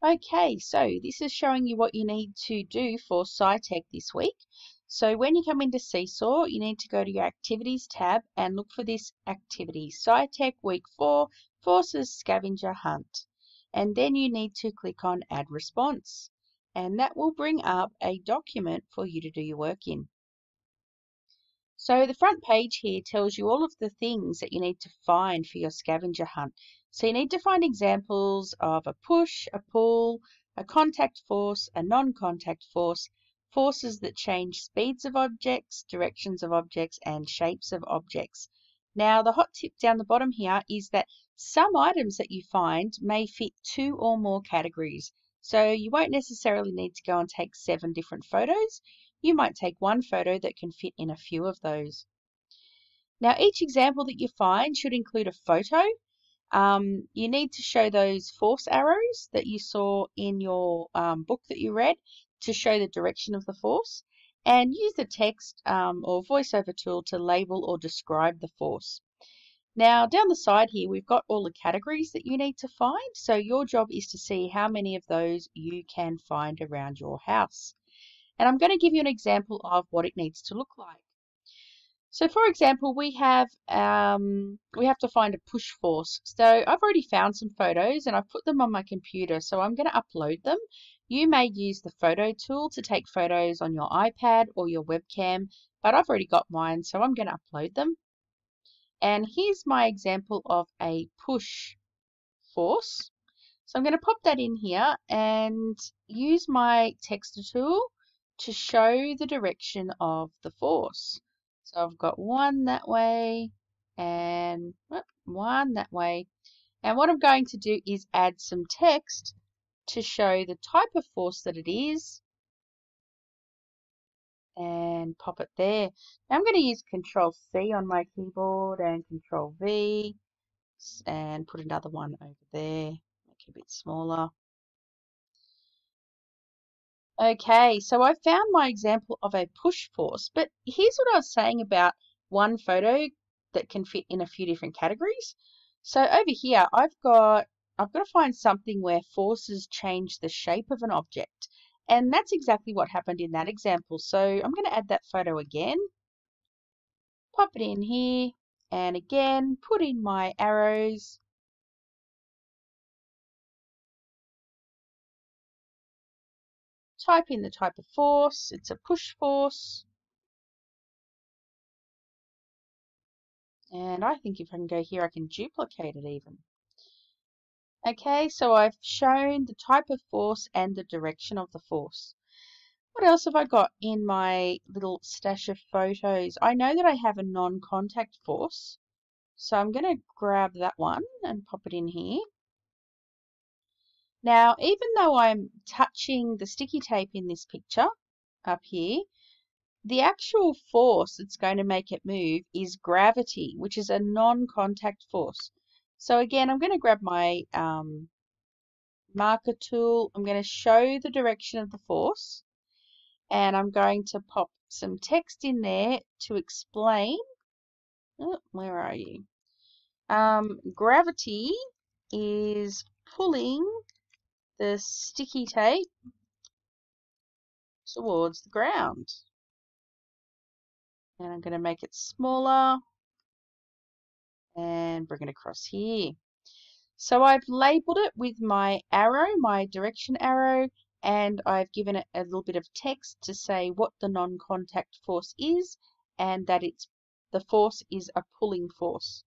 Okay, so this is showing you what you need to do for SciTech this week. So when you come into Seesaw, you need to go to your Activities tab and look for this activity, SciTech Week 4, Forces Scavenger Hunt. And then you need to click on Add Response. And that will bring up a document for you to do your work in. So the front page here tells you all of the things that you need to find for your scavenger hunt. So you need to find examples of a push, a pull, a contact force, a non-contact force, forces that change speeds of objects, directions of objects, and shapes of objects. Now the hot tip down the bottom here is that some items that you find may fit two or more categories. So you won't necessarily need to go and take seven different photos. You might take one photo that can fit in a few of those. Now each example that you find should include a photo um, you need to show those force arrows that you saw in your um, book that you read to show the direction of the force and use the text um, or voiceover tool to label or describe the force. Now down the side here we've got all the categories that you need to find so your job is to see how many of those you can find around your house. And I'm going to give you an example of what it needs to look like. So for example, we have um, we have to find a push force. So I've already found some photos and I've put them on my computer. So I'm going to upload them. You may use the photo tool to take photos on your iPad or your webcam, but I've already got mine, so I'm going to upload them. And here's my example of a push force. So I'm going to pop that in here and use my texture tool to show the direction of the force. So I've got one that way and oh, one that way. And what I'm going to do is add some text to show the type of force that it is and pop it there. Now I'm going to use Control C on my keyboard and Control V and put another one over there, make it a bit smaller. Okay, so I found my example of a push force, but here's what I was saying about one photo that can fit in a few different categories. So over here, I've got I've got to find something where forces change the shape of an object. And that's exactly what happened in that example. So I'm going to add that photo again, pop it in here, and again, put in my arrows, type in the type of force. It's a push force. And I think if I can go here, I can duplicate it even. Okay, so I've shown the type of force and the direction of the force. What else have I got in my little stash of photos? I know that I have a non-contact force. So I'm going to grab that one and pop it in here. Now, even though I'm touching the sticky tape in this picture up here, the actual force that's going to make it move is gravity, which is a non-contact force. So again, I'm going to grab my um, marker tool. I'm going to show the direction of the force. And I'm going to pop some text in there to explain. Oh, where are you? Um, gravity is pulling the sticky tape towards the ground. And I'm going to make it smaller and bring it across here. So I've labeled it with my arrow, my direction arrow, and I've given it a little bit of text to say what the non-contact force is and that it's the force is a pulling force.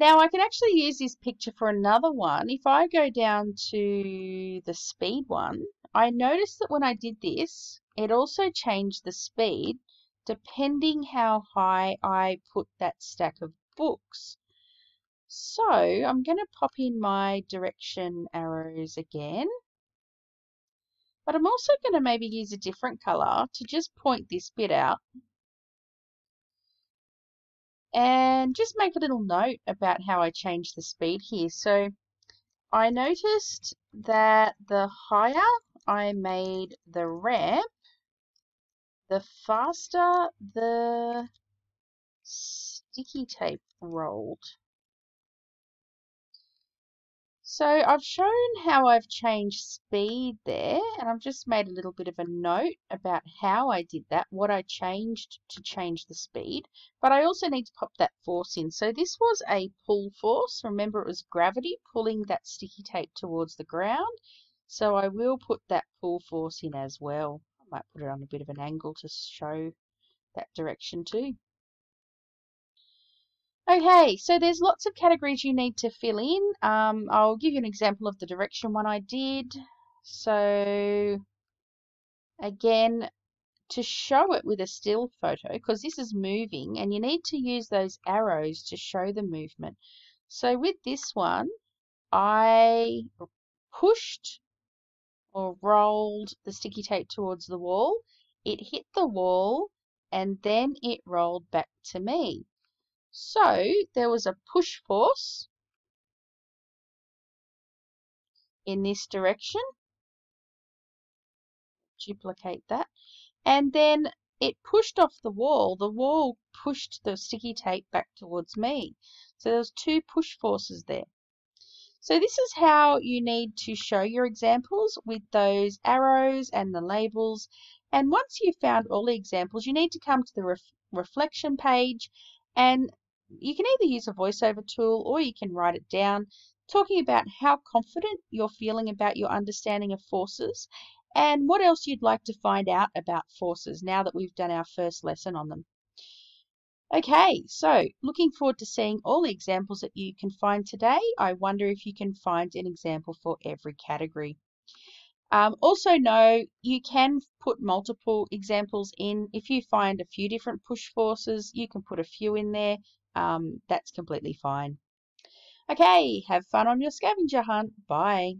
Now I can actually use this picture for another one. If I go down to the speed one, I noticed that when I did this, it also changed the speed depending how high I put that stack of books. So I'm going to pop in my direction arrows again. But I'm also going to maybe use a different color to just point this bit out and just make a little note about how I changed the speed here. So I noticed that the higher I made the ramp, the faster the sticky tape rolled. So I've shown how I've changed speed there and I've just made a little bit of a note about how I did that, what I changed to change the speed, but I also need to pop that force in. So this was a pull force, remember it was gravity pulling that sticky tape towards the ground, so I will put that pull force in as well. I might put it on a bit of an angle to show that direction too. Okay, so there's lots of categories you need to fill in. Um, I'll give you an example of the direction one I did. So again, to show it with a still photo, because this is moving, and you need to use those arrows to show the movement. So with this one, I pushed or rolled the sticky tape towards the wall. It hit the wall, and then it rolled back to me. So there was a push force in this direction. Duplicate that. And then it pushed off the wall. The wall pushed the sticky tape back towards me. So there was two push forces there. So this is how you need to show your examples with those arrows and the labels. And once you've found all the examples, you need to come to the ref reflection page and you can either use a voiceover tool or you can write it down, talking about how confident you're feeling about your understanding of forces and what else you'd like to find out about forces now that we've done our first lesson on them. Okay, so looking forward to seeing all the examples that you can find today. I wonder if you can find an example for every category. Um, also know you can put multiple examples in. If you find a few different push forces, you can put a few in there um, that's completely fine. Okay, have fun on your scavenger hunt. Bye.